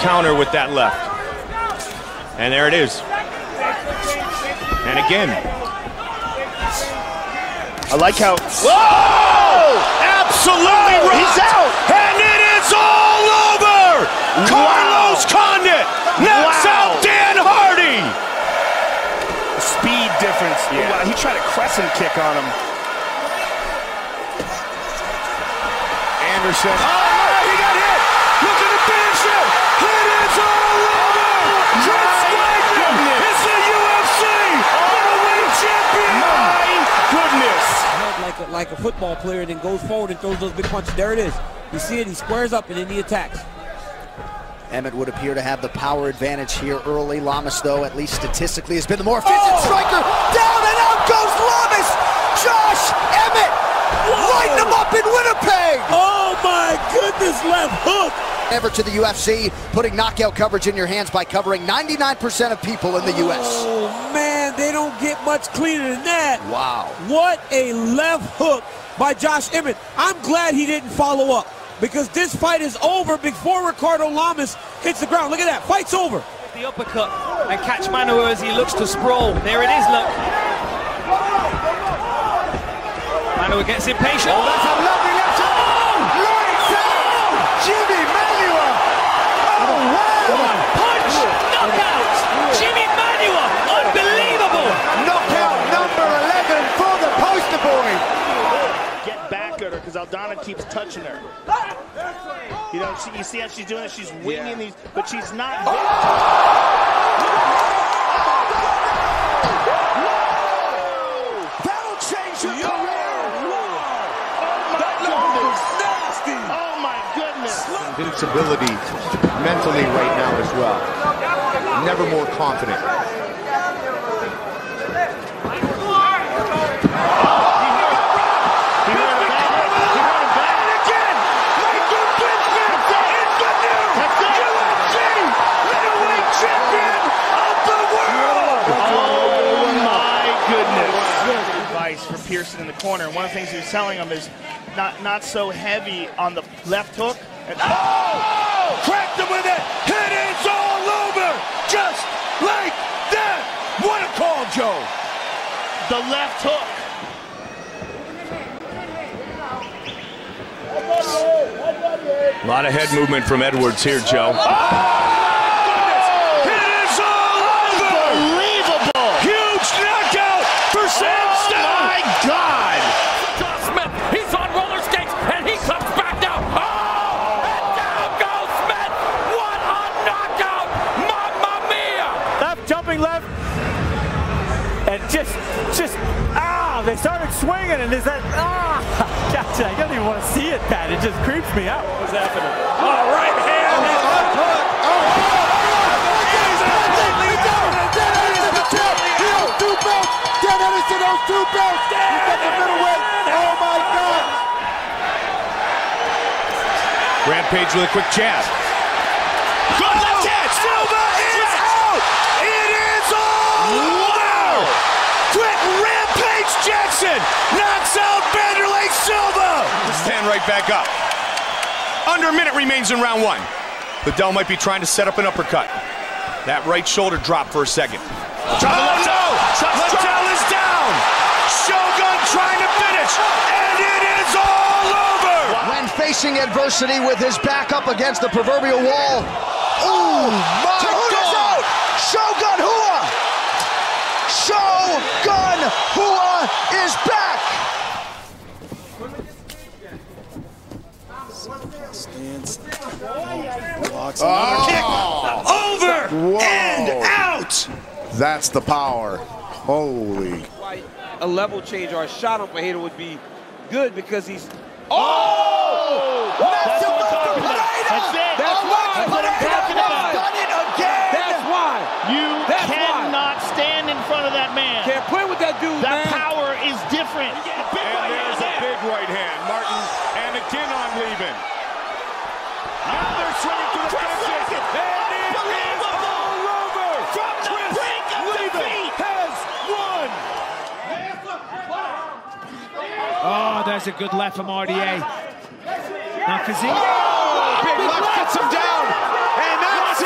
counter with that left. And there it is. And again. I like how. Whoa! Absolutely right. he's out. And it is all over. Carlos Condit knocks Wow. out Dan Hardy. speed difference. Yeah. Wow, he tried a crescent kick on him. Anderson. Oh, he got hit. Look at the finish him. It is all over. Chris Weidman is the UFC middleweight champion. My goodness. head like a, football player, then goes forward and throws those big punches. There it is. You see it, he squares up and then he attacks. Emmett would appear to have the power advantage here early. Lamas, though, at least statistically, has been the more efficient oh! striker. Down and out goes Lamas. Josh Emmett lighting him up in Winnipeg. Oh my goodness, left hook. Ever to the UFC, putting knockout coverage in your hands by covering 99% of people in the U.S. Oh man, they don't get much cleaner than that. Wow. What a left hook by Josh Emmett. I'm glad he didn't follow up because this fight is over before Ricardo Lamas hits the ground. Look at that, fight's over. the uppercut and catch Manu as he looks to sprawl. There it is, look. Manu gets impatient. Oh, that's a lovely left hook. Lights out. Jimmy Manuwa. Oh, wow. Punch! Knockout! Jimmy Manuwa! Unbelievable! Knockout number 11 for the poster boy. Get back at her because Aldana keeps touching her. You know, she, you see how she's doing it? She's winging these, but she's not. Oh! That'll change her career. Oh my goodness. Oh my goodness. invincibility mentally right now as well. Never more confident. He ran it back. He ran it back. And again, Michael Bisping is the new UFC middleweight champion of the world. Oh my goodness. Advice for Pearson in the corner. One of the things he was telling him is not not so heavy on the left hook. And, Oh! Cracked him with it. It is all over. Just like that. What a call, Joe. the left hook. A lot of head movement from Edwards here, Joe. Oh, just, just, ah, they started swinging, and there's that, ah, gotcha. I don't even want to see it, Pat. It just creeps me out. What's happening? All right, hand. Oh, hook! Oh, oh, oh, oh! Rampage with a quick jab. Good left hand. Silva is out. It is all wow. Quick Rampage Jackson knocks out Wanderlei Silva. Stand right back up. Under a minute remains in round one. Liddell might be trying to set up an uppercut. That right shoulder drop for a second. Oh no! Liddell is down. Shogun trying to finish, and it is all over. When facing adversity with his back up against the proverbial wall. Ooh, my God! Shogun Rua! Is back! Stands. Oh. Over and out. That's the power. Holy. A level change or a shot on Fajeda would be good because he's Oh! oh! That's what I'm talking about. That's it. That's why. That's what I'm talking about. Done it again! That's why. You That's why. cannot stand in front of that man. Can't play with that dude, That man. power is different. And there's a big right hand. Martin and again on leaving. Now they're swinging to the fences. And it is all over. From the Chris brink of Leben defeat. has won. Oh, there's a good left from RDA. Now, Kazim. Oh, big left gets him down. And that's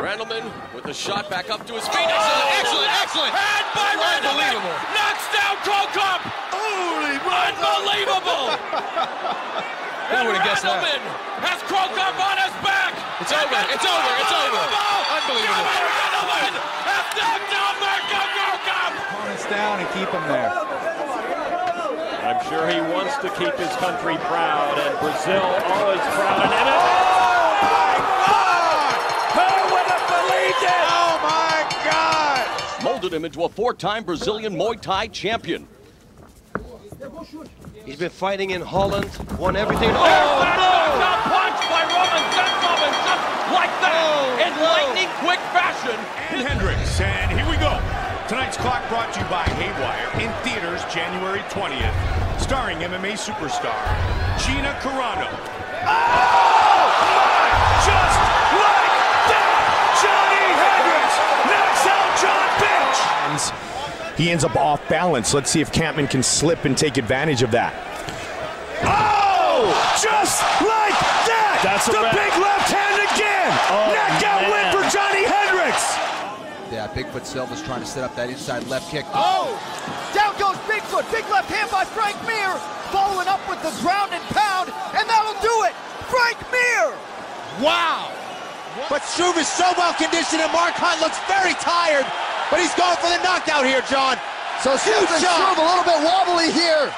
Randleman with a shot back up to his feet. Excellent, oh! excellent, excellent. And by Randleman Unbelievable. knocks down Cro Cop. Holy Unbelievable. Who would have guessed that? Randleman has Cro Cop on his back. It's over, it's over, it's over. Unbelievable. Randleman has knocked down Marco Krokop. Opponents down and keep them there. I'm sure he wants to keep his country proud, and Brazil always proud. And Emmett. Who would have believed it? Oh my God! Molded him into a four-time Brazilian Muay Thai champion. He's been fighting in Holland, won everything. Oh, oh no! punch by Roman Sentsovin just like that oh, in lightning quick fashion. And Hendricks, and here we go. Tonight's clock brought to you by Haywire in theaters January 20th, starring MMA superstar Gina Carano. Oh Pitch. He ends up off balance. Let's see if Kampmann can slip and take advantage of that. Oh! Just like that! That's the wrap. big left hand again! Oh, Knockout win for Johny Hendricks! Yeah, Bigfoot Silva's trying to set up that inside left kick. Oh! Down goes Bigfoot. Big left hand by Frank Mir. Following up with the ground and pound, and that'll do it. Frank Mir. Wow! But Struve is so well conditioned, and Mark Hunt looks very tired. But he's going for the knockout here, John. So Huge Stephen shot. Struve a little bit wobbly here.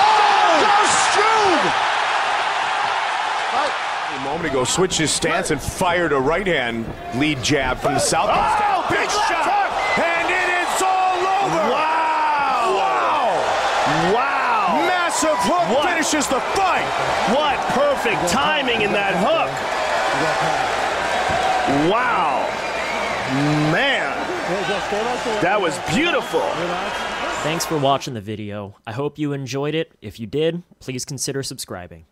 Oh! oh Scrooge! A moment ago, switched his stance and fired a right hand lead jab from the southpaw. Oh, big shot! And it is all over! Wow! Wow! Wow! Massive hook What? finishes the fight! What perfect timing in that hook! Wow! Man! That was beautiful! Thanks for watching the video. I hope you enjoyed it. If you did, please consider subscribing.